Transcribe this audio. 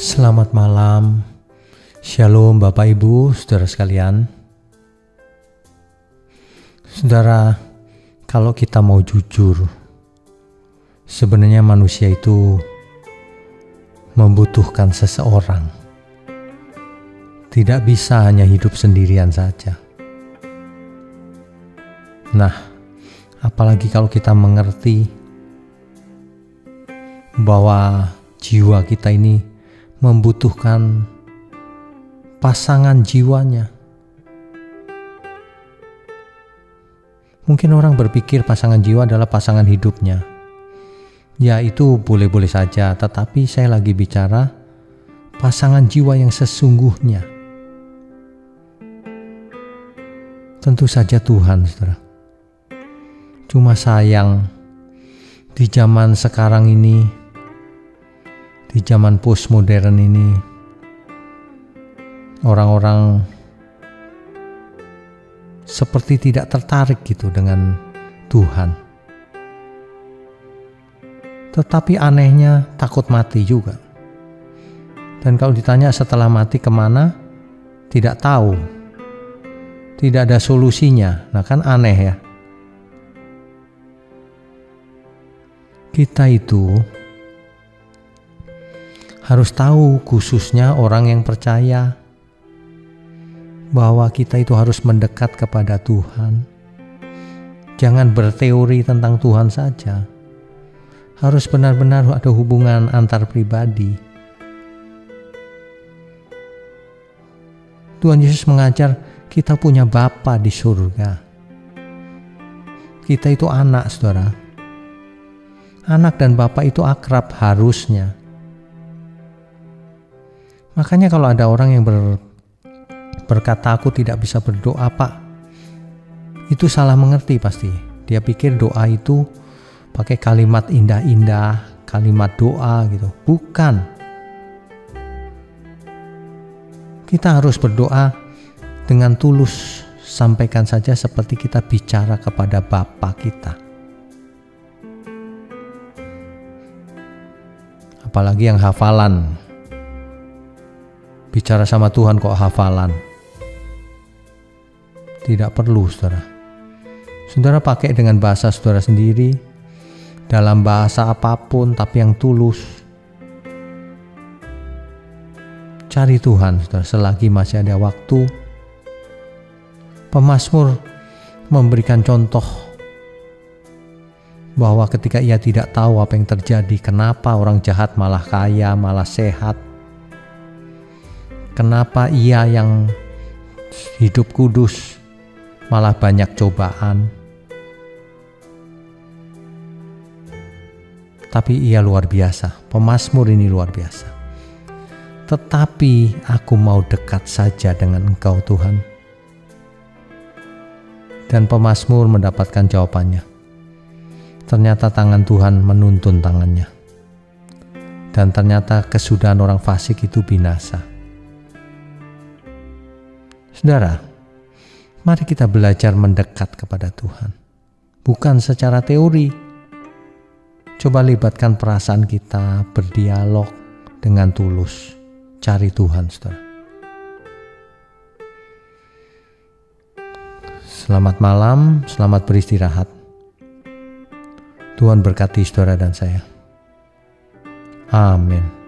Selamat malam, Shalom Bapak Ibu, saudara sekalian. Saudara, kalau kita mau jujur, sebenarnya manusia itu membutuhkan seseorang. Tidak bisa hanya hidup sendirian saja. Nah, apalagi kalau kita mengerti bahwa jiwa kita ini membutuhkan pasangan jiwanya. Mungkin orang berpikir pasangan jiwa adalah pasangan hidupnya. Ya, itu boleh-boleh saja, tetapi saya lagi bicara pasangan jiwa yang sesungguhnya. Tentu saja Tuhan, saudara. Cuma sayang, di zaman sekarang ini, di zaman postmodern ini, orang-orang seperti tidak tertarik gitu dengan Tuhan. Tetapi anehnya takut mati juga. Dan kalau ditanya setelah mati ke mana, tidak tahu tidak ada solusinya. Nah kan aneh ya. Kita itu harus tahu khususnya orang yang percaya bahwa kita itu harus mendekat kepada Tuhan. Jangan berteori tentang Tuhan saja. Harus benar-benar ada hubungan antar pribadi. Tuhan Yesus mengajar kita punya Bapa di surga. Kita itu anak, saudara. Anak dan Bapak itu akrab harusnya. Makanya kalau ada orang yang ber, berkata aku tidak bisa berdoa pak, itu salah mengerti pasti. Dia pikir doa itu pakai kalimat indah-indah, kalimat doa gitu. Bukan. Kita harus berdoa dengan tulus sampaikan saja seperti kita bicara kepada Bapa kita. Apalagi yang hafalan. Bicara sama Tuhan kok hafalan. Tidak perlu, Saudara. Saudara pakai dengan bahasa saudara sendiri, dalam bahasa apa pun tapi yang tulus. Cari Tuhan, Saudara, selagi masih ada waktu Pemasmur memberikan contoh bahwa ketika ia tidak tahu apa yang terjadi, kenapa orang jahat malah kaya, malah sehat, kenapa ia yang hidup kudus malah banyak cobaan. Tapi ia luar biasa, pemasmur ini luar biasa. Tetapi aku mau dekat saja dengan Engkau, Tuhan dan pemazmur mendapatkan jawabannya. Ternyata tangan Tuhan menuntun tangannya. Dan ternyata kesudahan orang fasik itu binasa. Saudara, mari kita belajar mendekat kepada Tuhan. Bukan secara teori. Coba libatkan perasaan kita berdialog dengan tulus. Cari Tuhan, saudara. Selamat malam, selamat beristirahat. Tuhan berkati saudara dan saya. Amin.